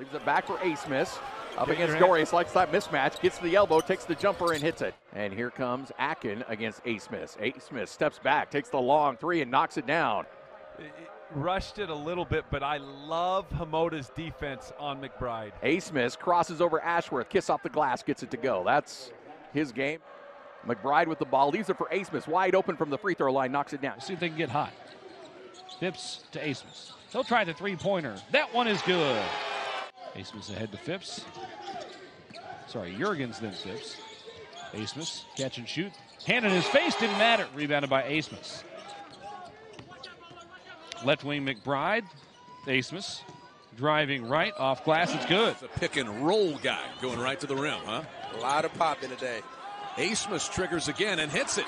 Leaves it back for Abmas. Up against Dorius, likes that mismatch, gets to the elbow, takes the jumper and hits it. And here comes Akin against Abmas. A. Smith steps back, takes the long three and knocks it down. Rushed it a little bit, but I love Hamoda's defense on McBride. Abmas crosses over Ashworth, kiss off the glass, gets it to go. That's his game. McBride with the ball, leaves it for Abmas, wide open from the free throw line, knocks it down. See if they can get hot. Phipps to Abmas. He'll try the three pointer. That one is good. Abmas ahead to Phipps. Sorry, Jurgens then Phipps. Abmas, catch and shoot. Hand in his face, didn't matter. Rebounded by Abmas. Left wing McBride. Abmas driving right off glass. It's good. It's a pick and roll guy going right to the rim, huh? A lot of popping today. Abmas triggers again and hits it.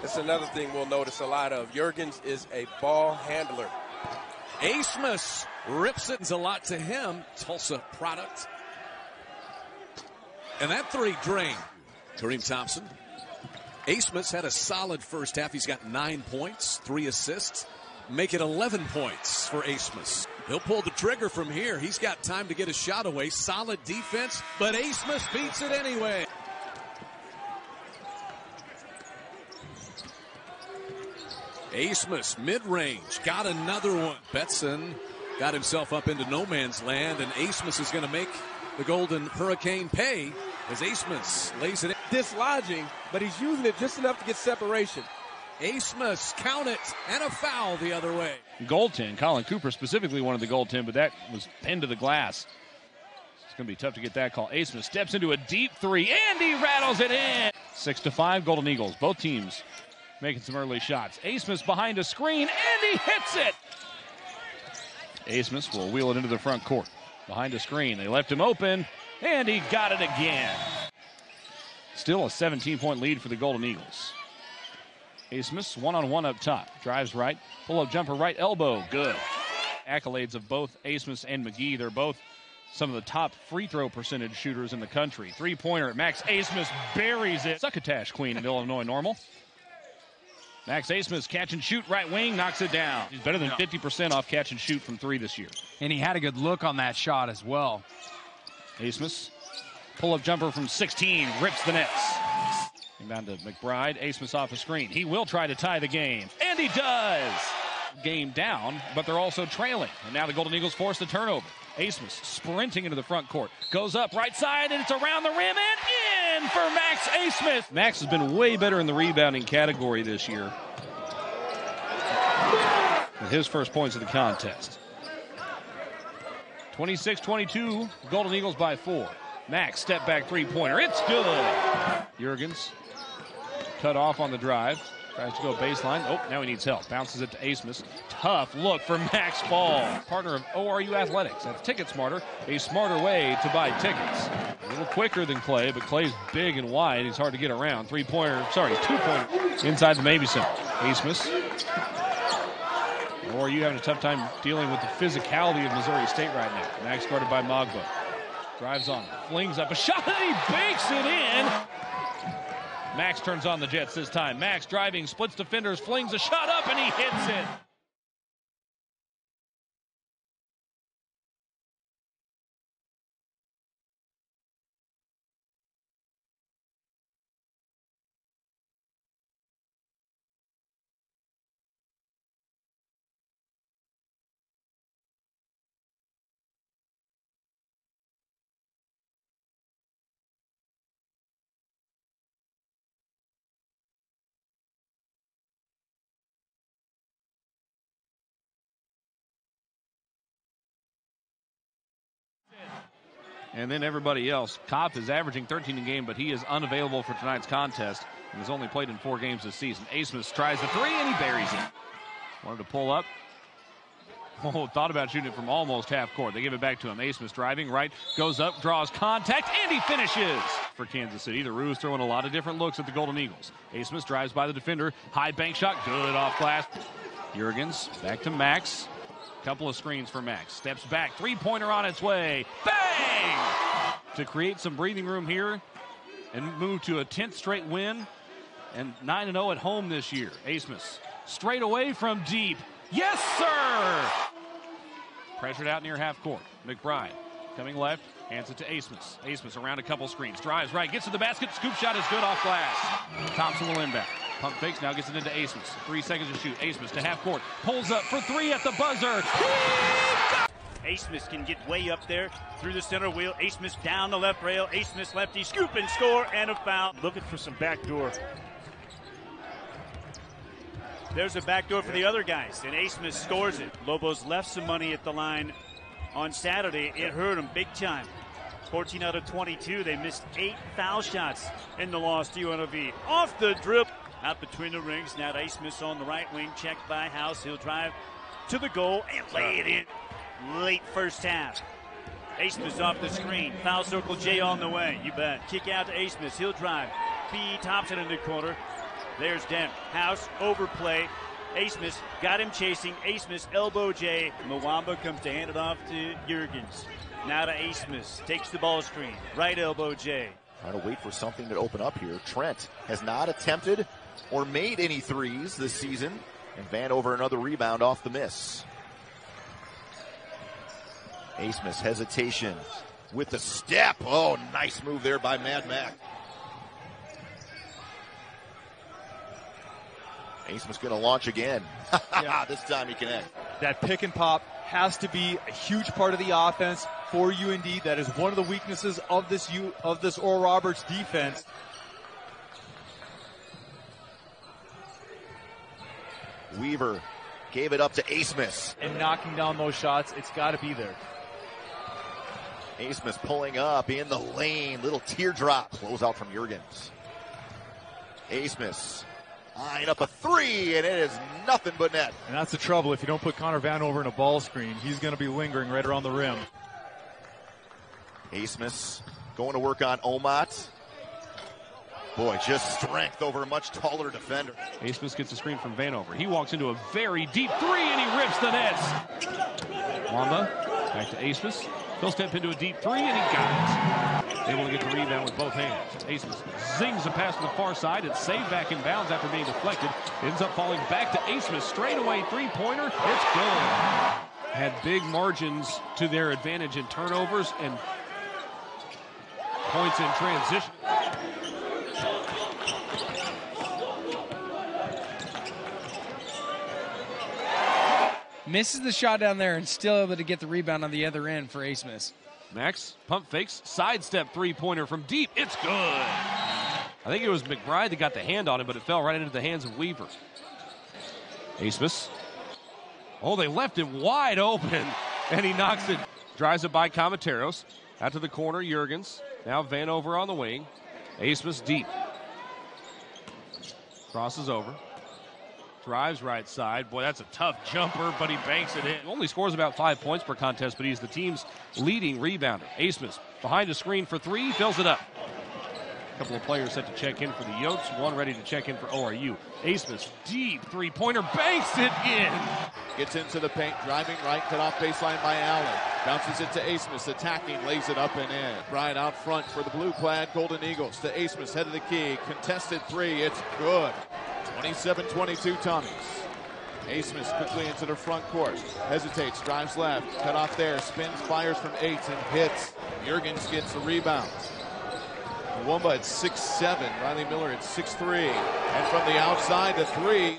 That's another thing we'll notice a lot of. Jurgens is a ball handler. Abmas rips it. It's a lot to him. Tulsa product. And that three drain. Kareem Thompson. Abmas had a solid first half. He's got nine points, three assists. Make it 11 points for Abmas. He'll pull the trigger from here. He's got time to get a shot away. Solid defense, but Abmas beats it anyway. Abmas mid-range got another one. Betson got himself up into no man's land, and Abmas is going to make the Golden Hurricane pay as Abmas lays it in. Dislodging, but he's using it just enough to get separation. Abmas count it and a foul the other way. Goaltend. Colin Cooper specifically wanted the goaltend, but that was pinned to the glass. It's going to be tough to get that call. Abmas steps into a deep three and he rattles it in. Six to five, Golden Eagles. Both teams making some early shots. Abmas behind a screen and he hits it. Abmas will wheel it into the front court. Behind a screen. They left him open and he got it again. Still a 17 point lead for the Golden Eagles. Abmas one on one up top. Drives right. Pull up jumper right elbow. Good. Accolades of both Abmas and McGee. They're both some of the top free throw percentage shooters in the country. Three pointer. Max Abmas buries it. Succotash Queen in Illinois Normal. Max Abmas catch and shoot right wing knocks it down. He's better than 50% off catch and shoot from three this year. And he had a good look on that shot as well. Abmas pull up jumper from 16 rips the nets. Inbound to McBride. Abmas off the screen. He will try to tie the game. And he does. Game down, but they're also trailing. And now the Golden Eagles force the turnover. Abmas sprinting into the front court. Goes up right side, and it's around the rim and in for Max Abmas. Max has been way better in the rebounding category this year. His first points of the contest. 26 22, Golden Eagles by four. Max, step back three pointer. It's good. Jurgens cut off on the drive. Tries to go baseline. Oh, now he needs help. Bounces it to Abmas. Tough look for Max Ball, partner of ORU Athletics. That's Ticket Smarter, a smarter way to buy tickets. A little quicker than Clay, but Clay's big and wide. He's hard to get around. Three pointer, sorry, two pointer inside the Mabee Center. Abmas. you having a tough time dealing with the physicality of Missouri State right now. Max guarded by Mogba. Drives on, flings up a shot, and he bakes it in. Max turns on the Jets this time. Max driving, splits defenders, flings a shot up, and he hits it. And then everybody else. Kopp is averaging 13 a game, but he is unavailable for tonight's contest and has only played in four games this season. Abmas tries the three and he buries it. Wanted to pull up. Oh, thought about shooting it from almost half court. They give it back to him. Abmas driving right, goes up, draws contact, and he finishes for Kansas City. The Roos throwing a lot of different looks at the Golden Eagles. Abmas drives by the defender, high bank shot, good off glass. Jurgens back to Max. Couple of screens for Max. Steps back, three pointer on its way. Bang! To create some breathing room here and move to a 10th straight win and 9 0 at home this year. Abmas straight away from deep. Yes, sir! Pressured out near half court. McBride coming left, hands it to Abmas. Abmas around a couple screens, drives right, gets to the basket, scoop shot is good off glass. Thompson will inbound. Pump fakes, now gets it into Abmas. Three seconds to shoot. Abmas to half court, pulls up for three at the buzzer. Abmas can get way up there through the center wheel. Abmas down the left rail. Abmas lefty scoop and score and a foul. Looking for some backdoor. There's a backdoor for the other guys, and Abmas scores it. Lobos left some money at the line on Saturday. It hurt them big time. 14 out of 22. They missed eight foul shots in the loss to UNLV. Off the drip, out between the rings. Now Abmas on the right wing, checked by House. He'll drive to the goal and lay it in late first half. Abmas off the screen. Foul circle J on the way. You bet. Kick out to Abmas. He'll drive. B. Thompson in the corner. There's Dent. House overplay. Abmas got him chasing. Abmas elbow J. Mwamba comes to hand it off to Jurgens. Now to Abmas. Takes the ball screen. Right elbow J. Trying to wait for something to open up here. Trent has not attempted or made any threes this season. And Vanover another rebound off the miss. Abmas hesitation with the step. Oh, nice move there by Mad Max. Abmas going to launch again. this time he connects. That pick and pop has to be a huge part of the offense for UND. That is one of the weaknesses of this U, of this Oral Roberts defense. Weaver gave it up to Abmas. And knocking down those shots, it's got to be there. Abmas pulling up in the lane. Little teardrop. Close out from Jurgens. Abmas line up a three, and it is nothing but net. And that's the trouble. If you don't put Connor Vanover in a ball screen, he's going to be lingering right around the rim. Abmas going to work on Omat. Boy, just strength over a much taller defender. Abmas gets a screen from Vanover. He walks into a very deep three and he rips the nets. Mwamba back to Abmas. He'll step into a deep three and he got it. Able to get the rebound with both hands. Abmas zings a pass to the far side. It's saved back in bounds after being deflected. Ends up falling back to Abmas. Straight away three pointer. It's good. Had big margins to their advantage in turnovers and points in transition. Misses the shot down there and still able to get the rebound on the other end for Abmas. Max pump fakes, sidestep three pointer from deep. It's good. I think it was McBride that got the hand on it, but it fell right into the hands of Weaver. Abmas. Oh, they left it wide open, and he knocks it. Drives it by Comateros. Out to the corner, Jurgens. Now Vanover on the wing. Abmas deep. Crosses over. Drives right side. Boy, that's a tough jumper, but he banks it in. Only scores about five points per contest, but he's the team's leading rebounder. Abmas behind the screen for three, fills it up. A couple of players set to check in for the Yotes, one ready to check in for ORU. Abmas, deep three pointer, banks it in. Gets into the paint, driving right, cut off baseline by Allen. Bounces it to Abmas, attacking, lays it up and in. Bryant out front for the blue clad Golden Eagles to Abmas, head of the key, contested three, it's good. 27 22 Tommies. Abmas quickly into the front court. Hesitates, drives left, cut off there, spins, fires from eight, and hits. Jurgens gets the rebound. Mwamba at 6'7, Riley Miller at 6'3. And from the outside, the three.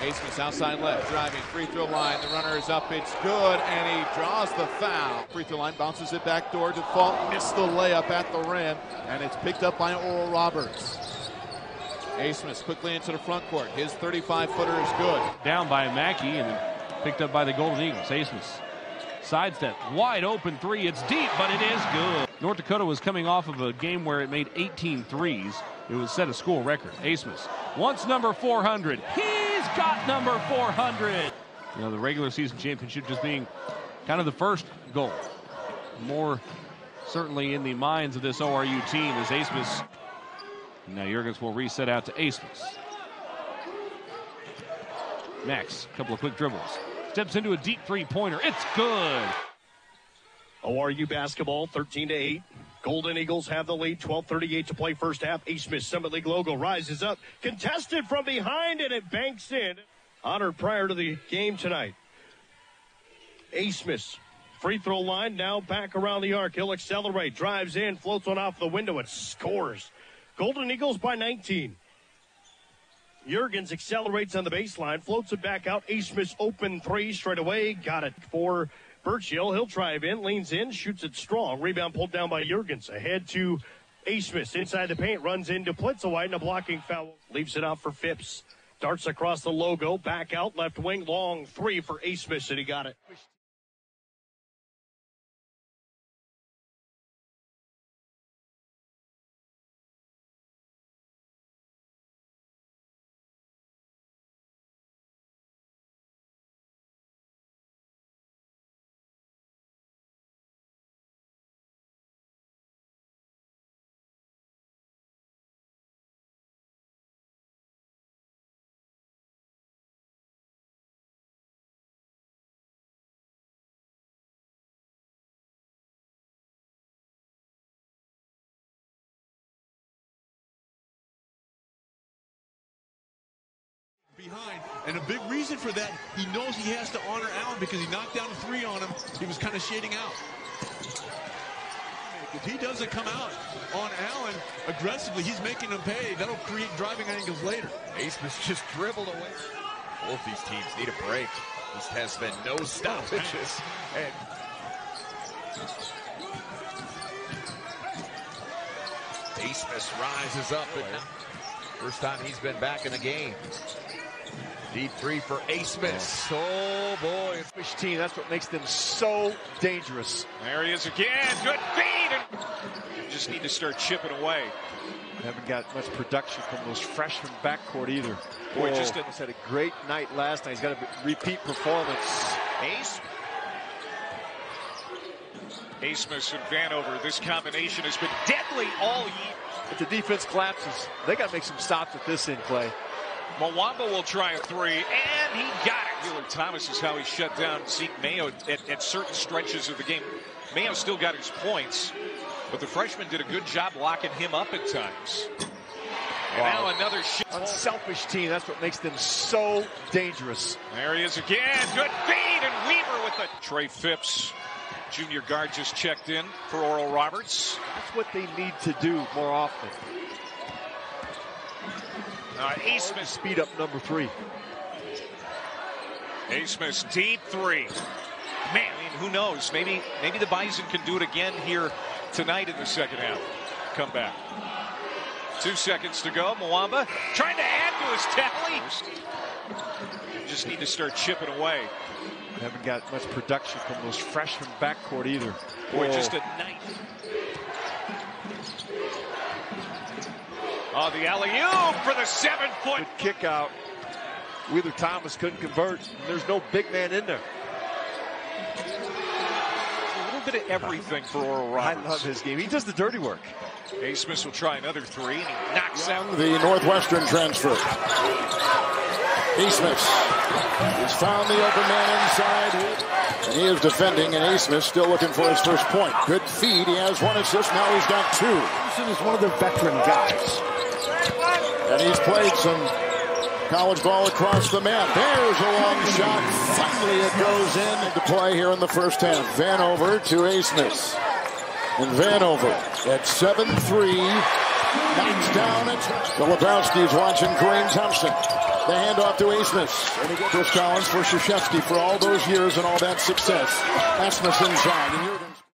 Abmas outside left, driving, free throw line. The runner is up, it's good, and he draws the foul. Free throw line bounces it back door, default, missed the layup at the rim, and it's picked up by Oral Roberts. Abmas quickly into the front court. His 35 footer is good. Down by Mackey and picked up by the Golden Eagles. Abmas. Sidestep. Wide open three. It's deep, but it is good. North Dakota was coming off of a game where it made 18 threes. It was set a school record. Abmas wants number 400. He's got number 400. You know, the regular season championship just being kind of the first goal. More certainly in the minds of this ORU team as Abmas now Jurgens will reset out to Abmas. Max, a couple of quick dribbles. Steps into a deep three-pointer. It's good. ORU basketball, 13 to 8. Golden Eagles have the lead, 12:38 to play first half. Abmas Summit League logo rises up, contested from behind, and it banks in. Honored prior to the game tonight. Abmas Free throw line now back around the arc. He'll accelerate, drives in, floats one off the window, and scores. Golden Eagles by 19. Jurgens accelerates on the baseline, floats it back out. Abmas's open three straight away. Got it for Birchill. He'll drive in, leans in, shoots it strong. Rebound pulled down by Jurgens. Ahead to Abmas inside the paint, runs into Plitzowite and a blocking foul. Leaves it out for Phipps. Darts across the logo, back out, left wing, long three for Abmas, and he got it. Behind. And a big reason for that, he knows he has to honor Allen because he knocked down a three on him. He was kind of shading out. If he doesn't come out on Allen aggressively, he's making him pay. That'll create driving angles later. Abmas just dribbled away. Both these teams need a break. This has been no stoppages. And Abmas rises up. And first time he's been back in the game. Deep three for Abmas. Oh boy, Fish team. That's what makes them so dangerous. There he is again. Good feed. And just need to start chipping away. Haven't got much production from those freshmen backcourt either. Boy, oh, just a, had a great night last night. He's got a repeat performance. Ace. Abmas and Vanover. This combination has been deadly all year. If the defense collapses, they got to make some stops with this in play. Mwamba will try a three, and he got it. Wheeler Thomas is how he shut down Zeke Mayo at, at certain stretches of the game. Mayo still got his points, but the freshman did a good job locking him up at times. And wow. now another shot. Unselfish team. That's what makes them so dangerous. There he is again. Good feed, and Weaver with the Trey Phipps. Junior guard just checked in for Oral Roberts. That's what they need to do more often. Uh, Abmas speed up number three. Abmas deep three. Man, I mean, who knows? Maybe maybe the Bison can do it again here tonight in the second half. Come back. Two seconds to go. Mwamba trying to add to his tally. Just need to start chipping away. Haven't got much production from those freshmen backcourt either. Boy, oh. just a knife. Oh, the alley-oop for the seven-foot Good kick out. Wheeler Thomas couldn't convert. There's no big man in there. A little bit of everything for Oral Roberts. I love his game. He does the dirty work. Abmas will try another three, and he knocks out the Northwestern transfer. A. Smith has found the open man inside. And he is defending, and Abmas still looking for his first point. Good feed. He has one assist. Now he's got two. This is one of the veteran guys. And he's played some college ball across the map. There's a long shot. Finally, it goes in to play here in the first half. Vanover to Abmas. And Vanover at 7-3 knocks down it. Filipowski's watching Kareem Thompson. The handoff to Abmas. And he Chris Collins for Krzyzewski for all those years and all that success. Abmas inside.